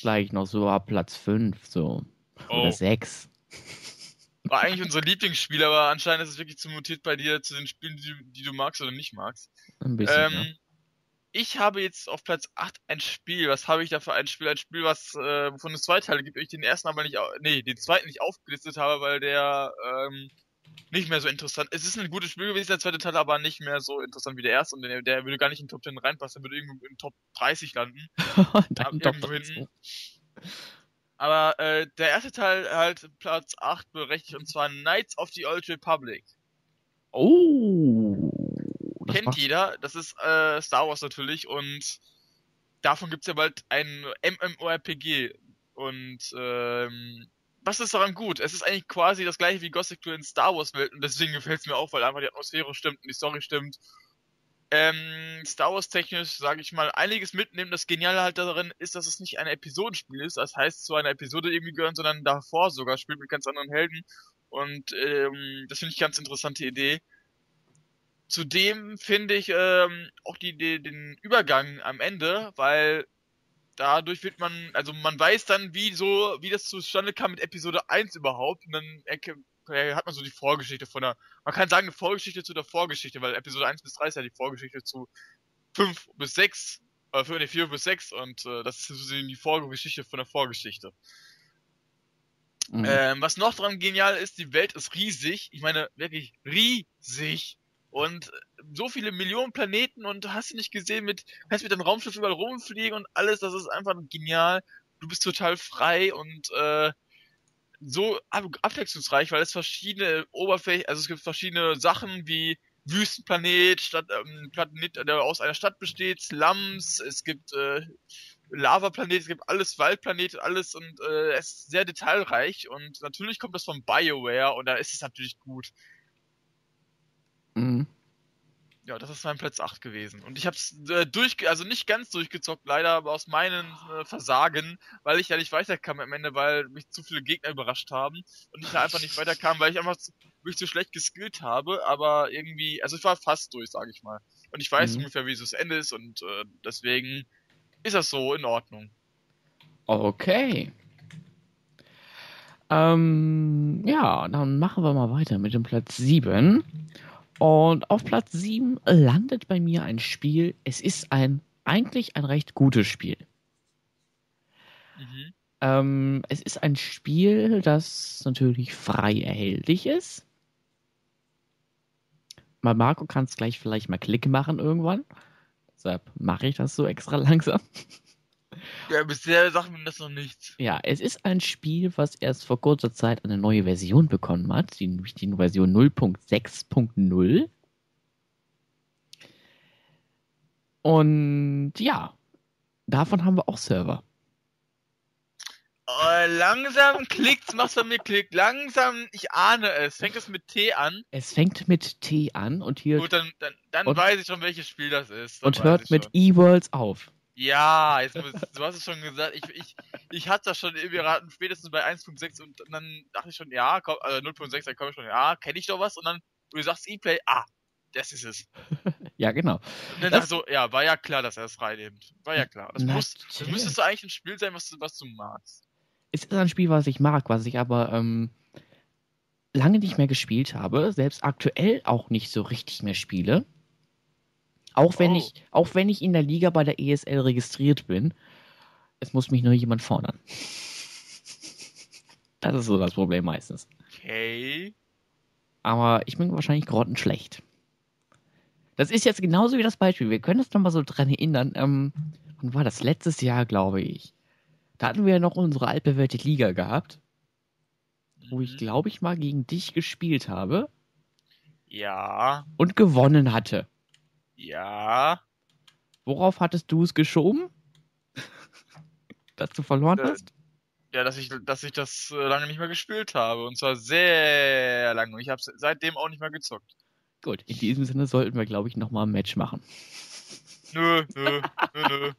vielleicht noch so ab Platz 5, so. Oh. Oder 6. War eigentlich unser Lieblingsspiel, aber anscheinend ist es wirklich zu mutiert bei dir zu den Spielen, die, du- die du magst oder nicht magst. Ein bisschen. Ähm, ich habe jetzt auf Platz 8 ein Spiel. Was habe ich da für ein Spiel? Ein Spiel, was äh, wovon es zwei Teile gibt. Ich den ersten aber nicht, nee, den zweiten nicht aufgelistet habe, weil der ähm, nicht mehr so interessant. Es ist ein gutes Spiel gewesen, der zweite Teil, aber nicht mehr so interessant wie der erste und der, der würde gar nicht in den Top 10 reinpassen, der würde irgendwo in Top 30 landen. Dann hinten. so. Aber äh, der erste Teil halt Platz 8 berechtigt und zwar Knights of the Old Republic. Oh. Kennt macht- jeder, das ist äh, Star Wars natürlich und davon gibt's ja bald ein MMORPG. Und ähm, was ist daran gut? Es ist eigentlich quasi das gleiche wie Gothic Duel in Star Wars Welt und deswegen gefällt's mir auch, weil einfach die Atmosphäre stimmt und die Story stimmt. Ähm, Star Wars technisch, sage ich mal, einiges mitnehmen. Das Geniale halt darin ist, dass es nicht ein Episodenspiel ist. Das heißt, zu einer Episode irgendwie gehören, sondern davor sogar spielt mit ganz anderen Helden. Und ähm, das finde ich ganz interessante Idee. Zudem finde ich ähm, auch die, die, den Übergang am Ende, weil dadurch wird man, also man weiß dann, wie so, wie das zustande kam mit Episode 1 überhaupt. Und dann äh, hat man so die Vorgeschichte von der, man kann sagen, eine Vorgeschichte zu der Vorgeschichte, weil Episode 1 bis 3 ist ja die Vorgeschichte zu 5 bis 6, äh, 4, nee, 4 bis 6 und äh, das ist so die Vorgeschichte von der Vorgeschichte. Mhm. Ähm, was noch dran genial ist, die Welt ist riesig. Ich meine, wirklich riesig. Und so viele Millionen Planeten und hast du nicht gesehen, mit, kannst mit deinem Raumschiff überall rumfliegen und alles, das ist einfach genial. Du bist total frei und äh, so ab abwechslungsreich, weil es verschiedene Oberflächen, also es gibt verschiedene Sachen wie Wüstenplanet, Stadt, ähm, Planet, der aus einer Stadt besteht, Slums, es gibt äh, Lavaplanet, es gibt alles Waldplanet, alles und äh, es ist sehr detailreich und natürlich kommt das von BioWare und da ist es natürlich gut. Mhm. Ja, das ist mein Platz 8 gewesen. Und ich hab's äh, durch, also nicht ganz durchgezockt, leider, aber aus meinen äh, Versagen, weil ich ja nicht weiterkam am Ende, weil mich zu viele Gegner überrascht haben und ich da einfach nicht weiterkam, weil ich einfach zu, wirklich zu schlecht geskillt habe, aber irgendwie, also ich war fast durch, sage ich mal. Und ich weiß Mhm. ungefähr, wie so das Ende ist und äh, deswegen ist das so in Ordnung. Okay. Ähm, ja, dann machen wir mal weiter mit dem Platz 7. Und auf Platz 7 landet bei mir ein Spiel. Es ist ein eigentlich ein recht gutes Spiel. Mhm. Ähm, es ist ein Spiel, das natürlich frei erhältlich ist. Mal Marco kann es gleich vielleicht mal Klick machen irgendwann. Deshalb mache ich das so extra langsam. Ja, bisher sagt mir das noch nichts. Ja, es ist ein Spiel, was erst vor kurzer Zeit eine neue Version bekommen hat, die, nämlich die Version 0.6.0. Und ja, davon haben wir auch Server. Oh, langsam klickt's, mach's bei mir Klick. Langsam, ich ahne es. Fängt es mit T an? Es fängt mit T an und hier Gut, dann, dann, dann Und- weiß ich schon, welches Spiel das ist. Dann und hört mit. E-Worlds auf. Ja, jetzt muss, du hast es schon gesagt. Ich, ich, ich hatte das schon irgendwie geraten, spätestens bei 1.6 und dann dachte ich schon, ja, komm, also 0.6, dann komme ich schon, ja, kenne ich doch was und dann, du sagst E-Play, ah, das ist es. Ja, genau. Und dann Das- so, ja, war ja klar, dass er es reinnimmt. War ja klar. Das, muss, das müsstest du eigentlich ein Spiel sein, was du, was du magst. Es ist ein Spiel, was ich mag, was ich aber ähm, lange nicht mehr gespielt habe, selbst aktuell auch nicht so richtig mehr spiele. Auch wenn Oh. ich, auch wenn ich in der Liga bei der ESL registriert bin, es muss mich nur jemand fordern. Das ist so das Problem meistens. Okay. Aber ich bin wahrscheinlich grottenschlecht. Das ist jetzt genauso wie das Beispiel. Wir können uns noch mal so dran erinnern. Ähm, wann war das? Letztes Jahr, glaube ich. Da hatten wir ja noch unsere altbewährte Liga gehabt, wo ich, Mhm. glaube ich, mal gegen dich gespielt habe Ja, und gewonnen hatte. Ja. Worauf hattest du es geschoben? Dass du verloren Äh, hast? Ja, dass ich, dass ich das äh, lange nicht mehr gespielt habe. Und zwar sehr lange. Und ich habe seitdem auch nicht mehr gezockt. Gut, in diesem Sinne sollten wir, glaube ich, noch mal ein Match machen. Nö, nö, nö, nö.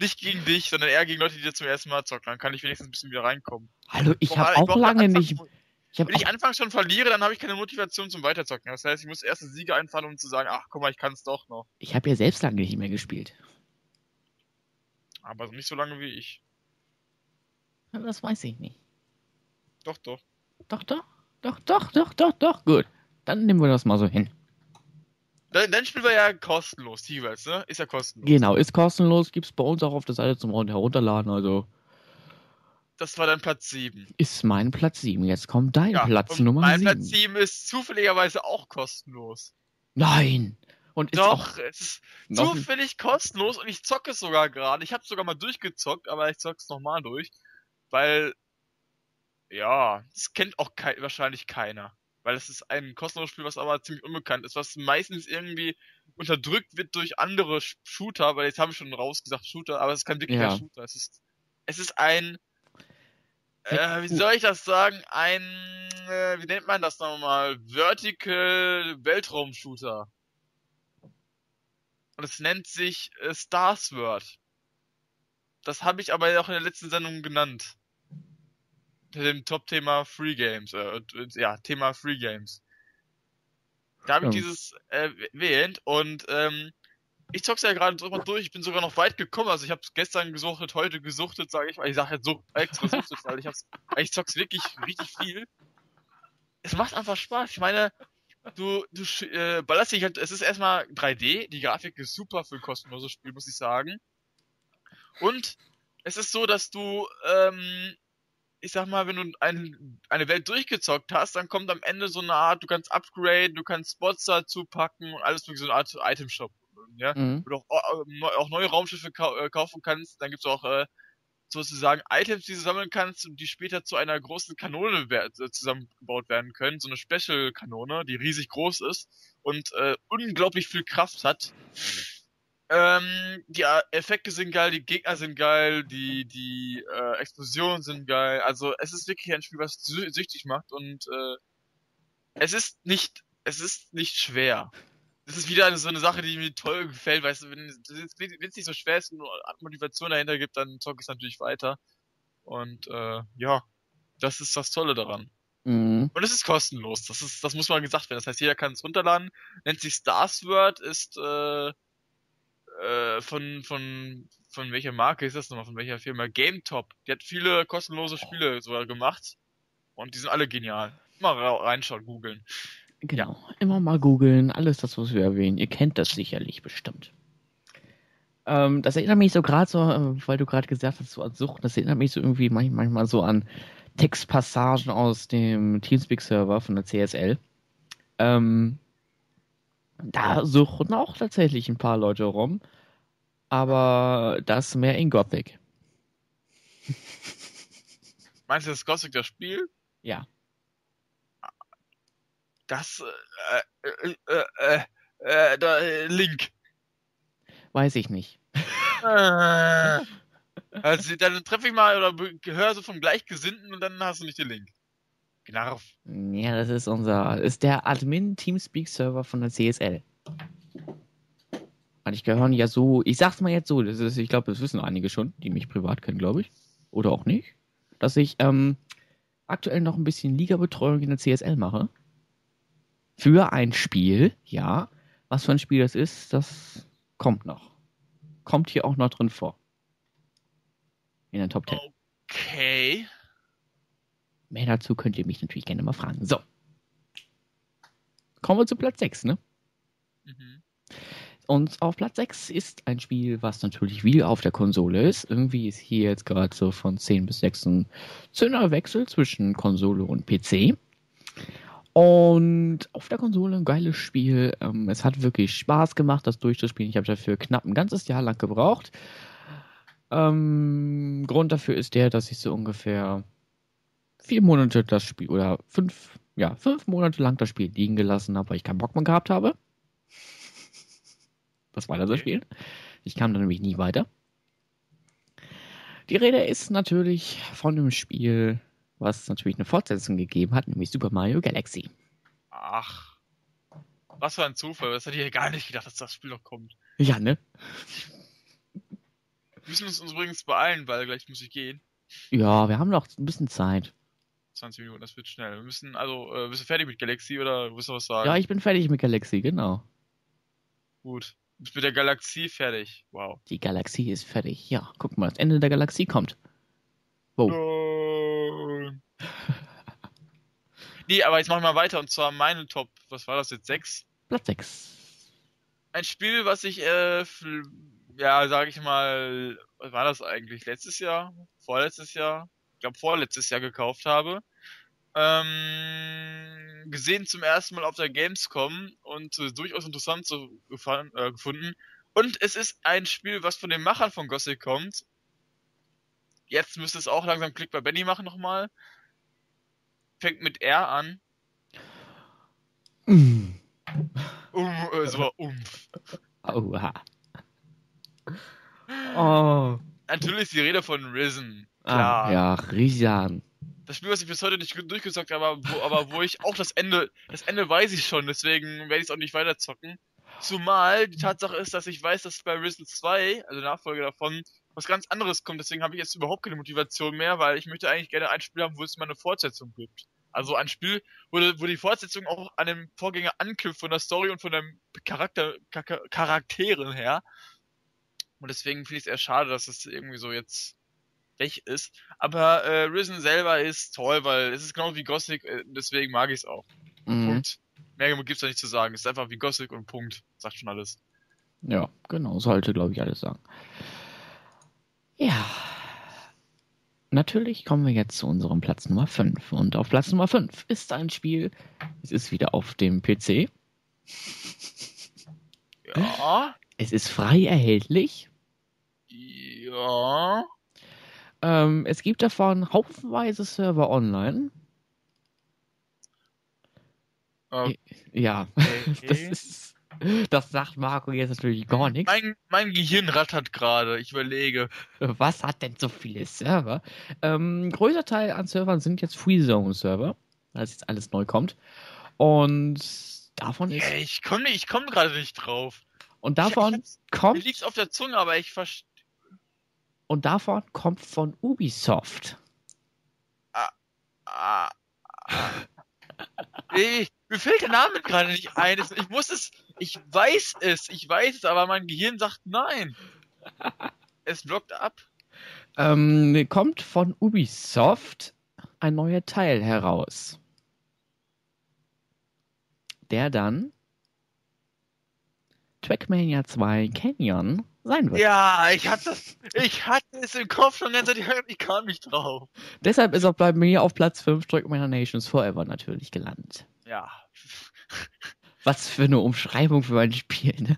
Nicht gegen dich, sondern eher gegen Leute, die da zum ersten Mal zocken. Dann kann ich wenigstens ein bisschen wieder reinkommen. Hallo, ich habe auch lange nicht. Ich habe Wenn ich anfangs schon verliere, dann habe ich keine Motivation zum Weiterzocken. Das heißt, ich muss erst einen Sieger einfahren, um zu sagen, ach guck mal, ich kann es doch noch. ich habe ja selbst lange nicht mehr gespielt. Aber nicht so lange wie ich. Das weiß ich nicht. Doch, doch. Doch, doch, doch, doch, doch, doch, doch. Gut. Dann nehmen wir das mal so hin. Dann, dann spielen wir ja kostenlos, jeweils, ne? Ist ja kostenlos. Genau, ist kostenlos, gibt's bei uns auch auf der Seite zum Herunterladen, also Das war dann Platz 7. ist mein Platz 7. Jetzt kommt dein Ja, Platz und Nummer mein 7. Platz 7 ist zufälligerweise auch kostenlos. Nein! Und ist auch Doch, es ist zufällig kostenlos und ich zocke es sogar gerade. Ich habe sogar mal durchgezockt, aber ich zocke es nochmal durch, weil ja, das kennt auch kei wahrscheinlich keiner, weil es ist ein kostenloses Spiel, was aber ziemlich unbekannt ist, was meistens irgendwie unterdrückt wird durch andere Sh- Shooter, weil jetzt haben wir schon rausgesagt Shooter, aber es ist kein wirklicher Ja. Shooter. Es ist es ist ein äh, wie soll ich das sagen? Ein äh, wie nennt man das nochmal? Vertical Weltraum-Shooter. Und es nennt sich äh, Star Sword. Das habe ich aber auch in der letzten Sendung genannt. Mit dem Top-Thema Free Games. Äh, ja, Thema Free Games. Da habe ich Ja. dieses äh, erwähnt und ähm, ich zock's ja gerade mal durch. Ich bin sogar noch weit gekommen. Also ich habe gestern gesuchtet, heute gesuchtet, sage ich mal. Ich sage jetzt so extra gesuchtet, weil ich hab's, ich zock's wirklich richtig viel. Es macht einfach Spaß. Ich meine, du, du äh, ballerst dich halt, es ist erstmal 3D, die Grafik ist super für ein kostenloses Spiel, muss ich sagen. Und es ist so, dass du, ähm, ich sag mal, wenn du ein, eine Welt durchgezockt hast, dann kommt am Ende so eine Art, du kannst upgraden, du kannst Spots dazu packen und alles wirklich so eine Art Item-Shop. Ja? Mhm. Wo du auch, auch, neu- auch neue Raumschiffe äh, kaufen kannst. Dann gibt's auch äh, sozusagen Items, die du sammeln kannst und die später zu einer großen Kanone äh, zusammengebaut werden können. So eine Special-Kanone, die riesig groß ist und äh, unglaublich viel Kraft hat. Ähm, die äh, Effekte sind geil, die Gegner sind geil, die die äh, Explosionen sind geil. Also es ist wirklich ein Spiel, was sü süchtig macht und äh, es ist nicht es ist nicht schwer. Das ist wieder so eine Sache, die mir toll gefällt, weißt du, wenn es nicht so schwer ist und Motivation dahinter gibt, dann zocke ich es natürlich weiter. Und äh, ja, das ist das Tolle daran. Mhm. Und es ist kostenlos. Das ist, das muss mal gesagt werden. Das heißt, jeder kann es runterladen. Nennt sich Starsword, ist äh, äh, von von von welcher Marke ist das nochmal? Von welcher Firma? GameTop. Die hat viele kostenlose Spiele sogar gemacht. Und die sind alle genial. Mal reinschauen, googeln. Genau. Immer mal googeln, alles das, was wir erwähnen. Ihr kennt das sicherlich bestimmt. Ähm, das erinnert mich so gerade so, äh, weil du gerade gesagt hast, so an Sucht, das erinnert mich so irgendwie manch- manchmal so an Textpassagen aus dem Teamspeak-Server von der CSL. Ähm, da suchen auch tatsächlich ein paar Leute rum, aber das mehr in Gothic. Meinst du das Gothic das Spiel? Ja. Das äh, äh, äh, äh, äh, da, äh, Link. Weiß ich nicht. Äh. Also dann treffe ich mal oder be- höre so vom Gleichgesinnten und dann hast du nicht den Link. Genau. Ja, das ist unser, ist der Admin Teamspeak Server von der CSL. Und ich gehöre ja so, ich sag's mal jetzt so, das ist, ich glaube, das wissen einige schon, die mich privat kennen, glaube ich. Oder auch nicht. Dass ich ähm, aktuell noch ein bisschen Ligabetreuung in der CSL mache. Für ein Spiel, ja. Was für ein Spiel das ist, das kommt noch. Kommt hier auch noch drin vor. In den Top 10. Okay. Mehr dazu könnt ihr mich natürlich gerne mal fragen. So. Kommen wir zu Platz 6, ne? Mhm. Und auf Platz 6 ist ein Spiel, was natürlich wieder auf der Konsole ist. Irgendwie ist hier jetzt gerade so von 10 bis 6 ein Zehnerwechsel zwischen Konsole und PC. Und auf der Konsole ein geiles Spiel. Ähm, es hat wirklich Spaß gemacht, das durchzuspielen. Ich habe dafür knapp ein ganzes Jahr lang gebraucht. Ähm, Grund dafür ist der, dass ich so ungefähr vier Monate das Spiel oder fünf, ja, fünf Monate lang das Spiel liegen gelassen habe, weil ich keinen Bock mehr gehabt habe. Das weiter zu spielen. Ich kam dann nämlich nie weiter. Die Rede ist natürlich von einem Spiel, was natürlich eine Fortsetzung gegeben hat, nämlich Super Mario Galaxy. Ach. Was für ein Zufall. Das hätte ich ja gar nicht gedacht, dass das Spiel noch kommt. Ja, ne? Wir müssen uns übrigens beeilen, weil gleich muss ich gehen. Ja, wir haben noch ein bisschen Zeit. 20 Minuten, das wird schnell. Wir müssen, also, äh, bist du fertig mit Galaxy oder willst du was sagen? Ja, ich bin fertig mit Galaxy, genau. Gut. Du bist mit der Galaxie fertig. Wow. Die Galaxie ist fertig. Ja, guck mal, das Ende der Galaxie kommt. Wow. Nee, aber jetzt machen wir mal weiter und zwar meine Top, was war das jetzt, sechs? Platz 6. Ein Spiel, was ich, äh, ja, sag ich mal, was war das eigentlich? Letztes Jahr? Vorletztes Jahr? Ich glaube vorletztes Jahr gekauft habe. Ähm, gesehen zum ersten Mal auf der Gamescom und äh, durchaus interessant so gefallen, äh, gefunden. Und es ist ein Spiel, was von den Machern von Gothic kommt. Jetzt müsste es auch langsam Klick bei Benny machen nochmal. Fängt mit R an. Mm. Um, äh, so Umf. Oha. Oh. Natürlich ist die Rede von Risen. Ah, Klar. ja, Risan. Das Spiel, was ich bis heute nicht durchgesagt habe, aber wo, aber wo ich auch das Ende, das Ende weiß ich schon, deswegen werde ich es auch nicht weiterzocken. Zumal die Tatsache ist, dass ich weiß, dass bei Risen 2, also Nachfolge davon, was ganz anderes kommt. Deswegen habe ich jetzt überhaupt keine Motivation mehr, weil ich möchte eigentlich gerne ein Spiel haben, wo es mal eine Fortsetzung gibt. Also ein Spiel, wo, wo die Fortsetzung auch an dem Vorgänger anknüpft von der Story und von den Charakter, Char Charakteren her. Und deswegen finde ich es eher schade, dass es irgendwie so jetzt weg ist. Aber äh, Risen selber ist toll, weil es ist genau wie Gothic, äh, deswegen mag ich es auch. Mhm. Punkt. Mehr gibt's da nicht zu sagen. Es ist einfach wie Gothic und Punkt. Sagt schon alles. Ja, genau, sollte, glaube ich, alles sagen. Ja. Natürlich kommen wir jetzt zu unserem Platz Nummer 5. Und auf Platz Nummer 5 ist ein Spiel, es ist wieder auf dem PC. Ja. Es ist frei erhältlich. Ja. Ähm, es gibt davon haufenweise Server online. Okay. Ja, das ist. Das sagt Marco jetzt natürlich gar nichts. Mein, mein Gehirn rattert gerade. Ich überlege. Was hat denn so viele Server? Ähm, größter Teil an Servern sind jetzt Freezone-Server, weil es jetzt alles neu kommt. Und davon ist. Ey, ich komme ich komm gerade nicht drauf. Und davon ich, mir kommt. liegt's auf der Zunge, aber ich verstehe. Und davon kommt von Ubisoft. Ah, ah. Ey, mir fällt der Name gerade nicht ein. Ich muss es. Ich weiß es. Ich weiß es, aber mein Gehirn sagt nein. Es blockt ab. Ähm, kommt von Ubisoft ein neuer Teil heraus. Der dann Trackmania 2 Canyon sein wird. Ja, ich hatte es. Ich hatte es im Kopf schon ganz. Ich kam nicht drauf. Deshalb ist auch bei mir auf Platz 5 Trackmania Nations Forever natürlich gelandet. Ja. Was für eine Umschreibung für ein Spiel, ne?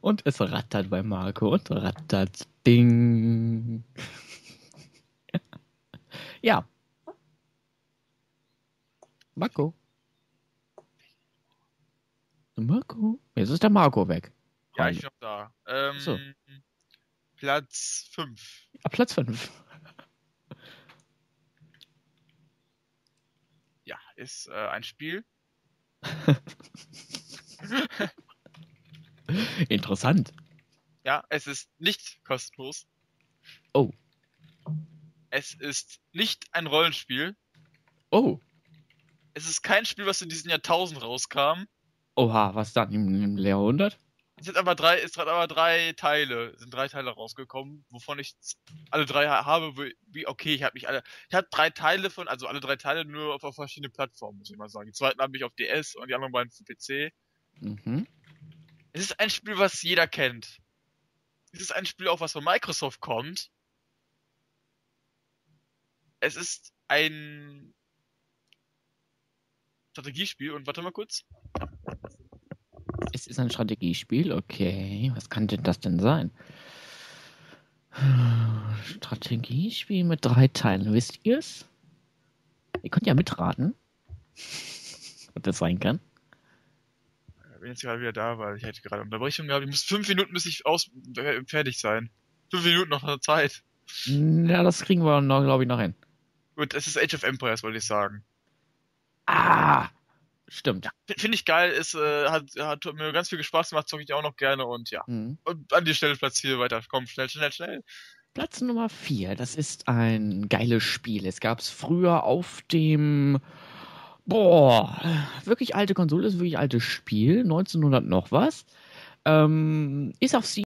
Und es rattert bei Marco und rattert Ding. ja. Marco. Marco? Jetzt ist der Marco weg. Ja, ich bin da. Ähm, So. Platz 5. Ab Platz 5. Ja, ist äh, ein Spiel. Interessant. Ja, es ist nicht kostenlos. Oh. Es ist nicht ein Rollenspiel. Oh. Es ist kein Spiel, was in diesem Jahrtausend rauskam. Oha, was dann im, Jahrhundert? Es sind aber drei, es hat aber drei Teile, es sind drei Teile rausgekommen, wovon ich alle drei ha- habe, wie- okay, ich habe nicht alle, ich habe drei Teile von, also alle drei Teile nur auf, auf verschiedene Plattformen, muss ich mal sagen. Die zweiten habe ich auf DS und die anderen beiden für PC. Mhm. Es ist ein Spiel, was jeder kennt. Es ist ein Spiel, auch was von Microsoft kommt. Es ist ein Strategiespiel und warte mal kurz. Es ist ein Strategiespiel, okay. Was kann denn das denn sein? Strategiespiel mit drei Teilen, wisst ihr es? Ihr könnt ja mitraten, was das sein kann. Ich bin jetzt gerade wieder da, weil ich hätte gerade Unterbrechung gehabt. Ich muss fünf Minuten, bis ich aus äh, fertig sein. Fünf Minuten noch eine Zeit. Ja, das kriegen wir glaube ich, noch hin. Gut, es ist Age of Empires, wollte ich sagen. Ah, stimmt. F- Finde ich geil, ist, äh, hat, hat mir ganz viel Spaß gemacht, zocke ich auch noch gerne und ja. Mhm. Und an die Stelle platziere weiter. Komm, schnell, schnell, schnell. Platz Nummer 4, das ist ein geiles Spiel. Es gab es früher auf dem, boah, wirklich alte Konsole, ist wirklich altes Spiel, 1900 noch was. Ähm, ist auf Steam